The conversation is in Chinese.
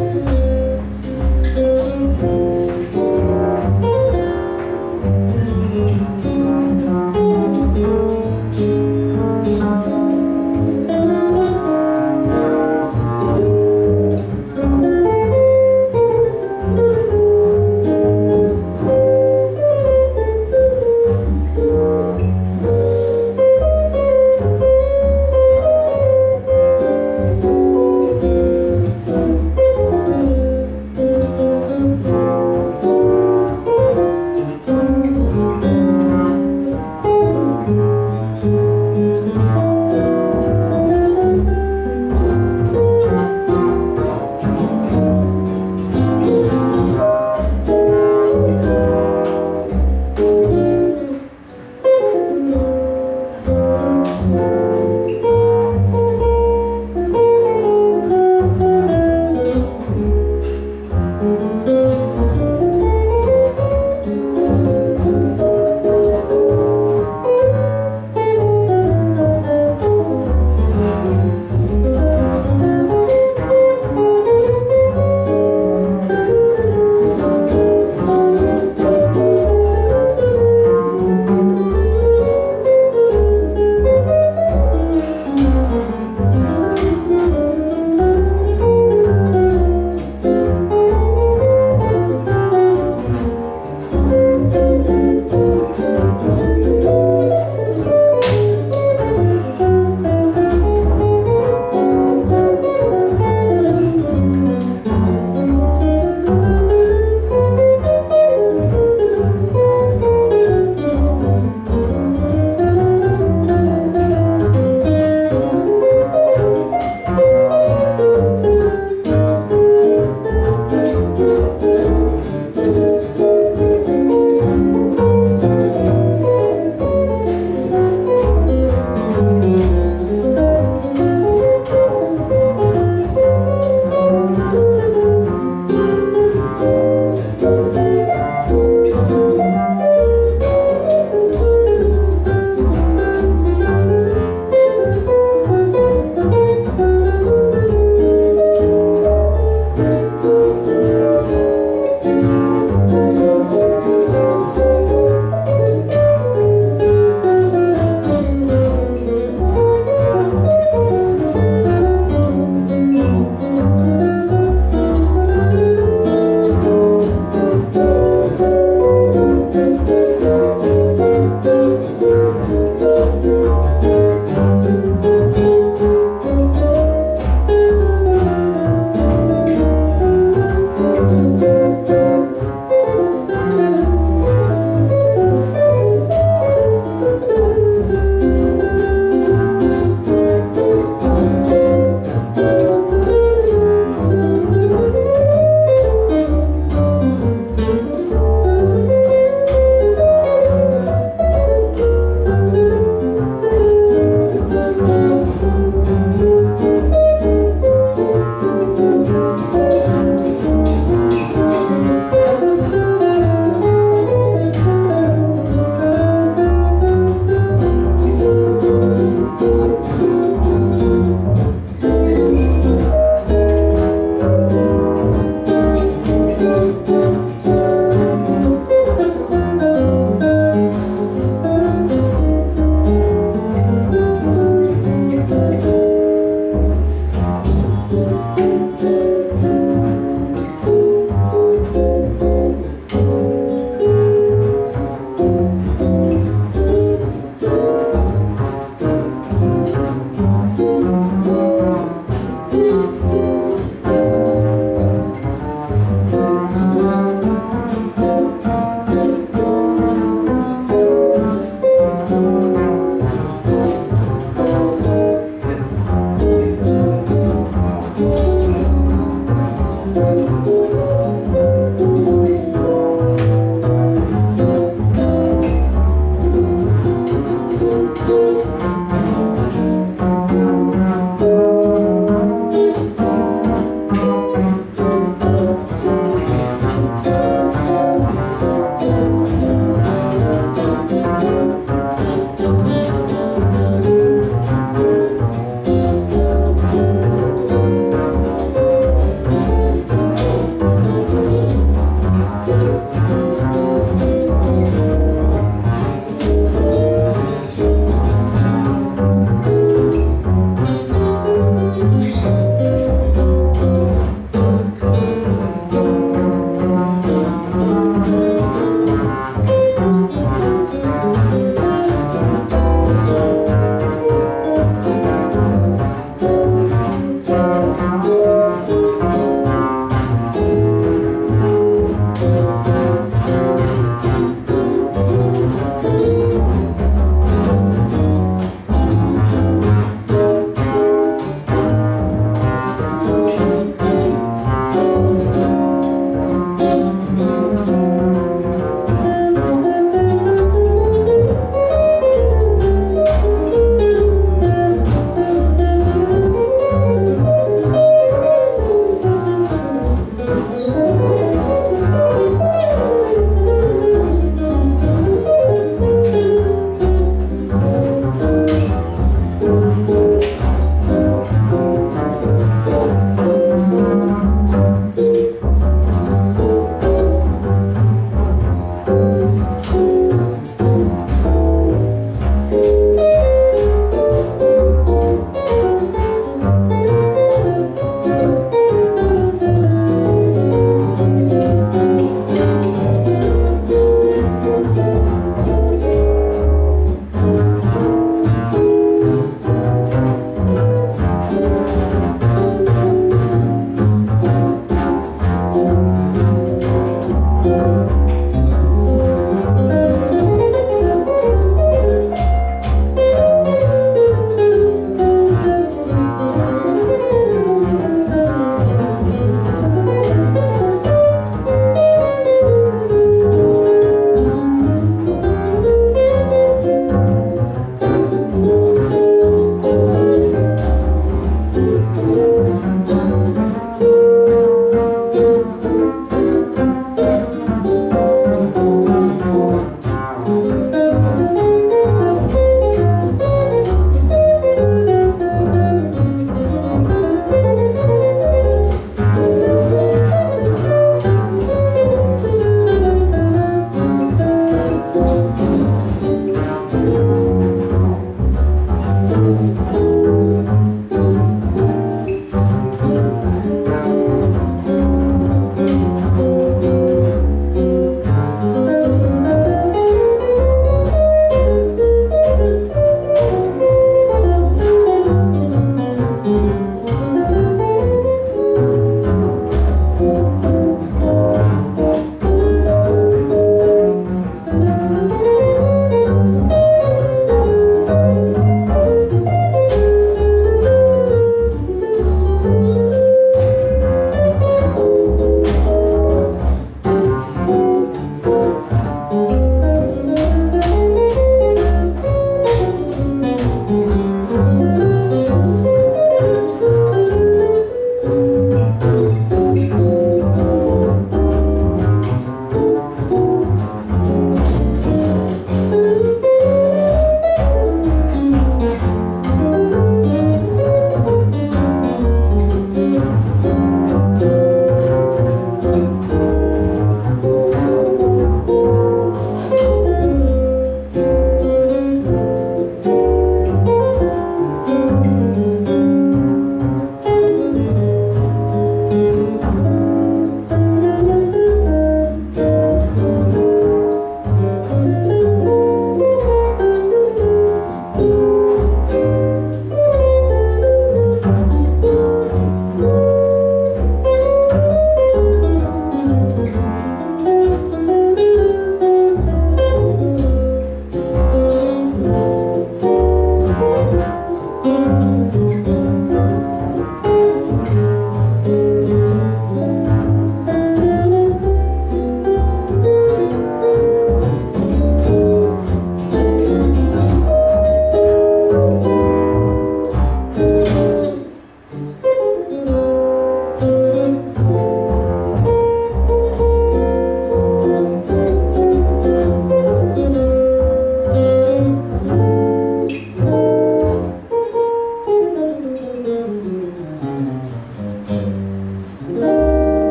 嗯。